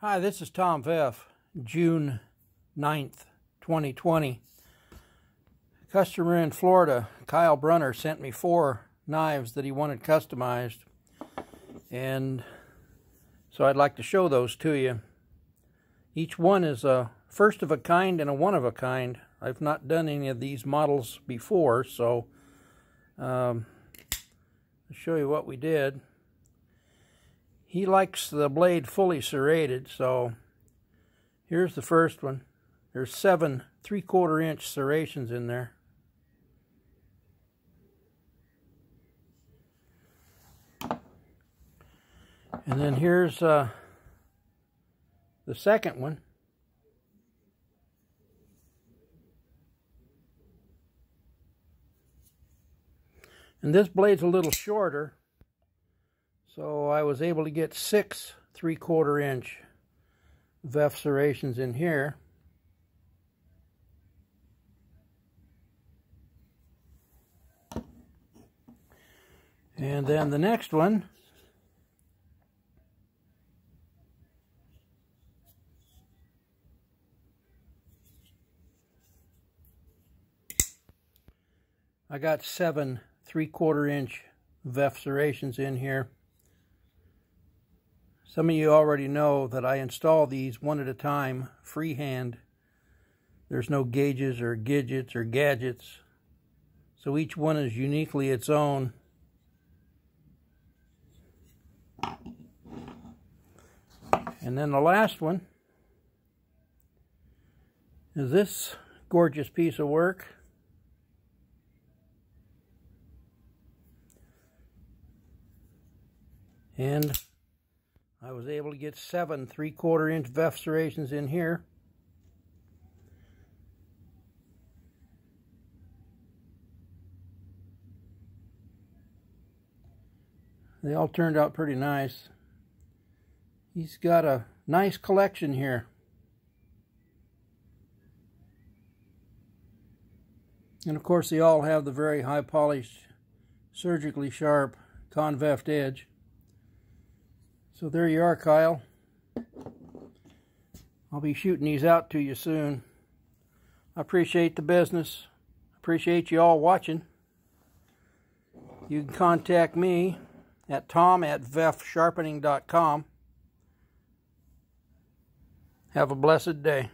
Hi, this is Tom Veff, June 9th, 2020. Customer in Florida, Kyle Brunner, sent me four knives that he wanted customized. And so I'd like to show those to you. Each one is a first of a kind and a one of a kind. I've not done any of these models before, so um, I'll show you what we did he likes the blade fully serrated, so here's the first one. There's seven three-quarter inch serrations in there. And then here's uh, the second one. And this blade's a little shorter, so I was able to get six three-quarter inch Veff serrations in here. And then the next one I got seven three-quarter inch Veff serrations in here. Some of you already know that I install these one at a time, freehand. There's no gauges or gadgets or gadgets. So each one is uniquely its own. And then the last one is this gorgeous piece of work. And I was able to get seven three-quarter inch Veff serrations in here. They all turned out pretty nice. He's got a nice collection here. And of course they all have the very high polished, surgically sharp conveft edge. So there you are, Kyle. I'll be shooting these out to you soon. I appreciate the business. Appreciate you all watching. You can contact me at tom at veffsharpening.com. Have a blessed day.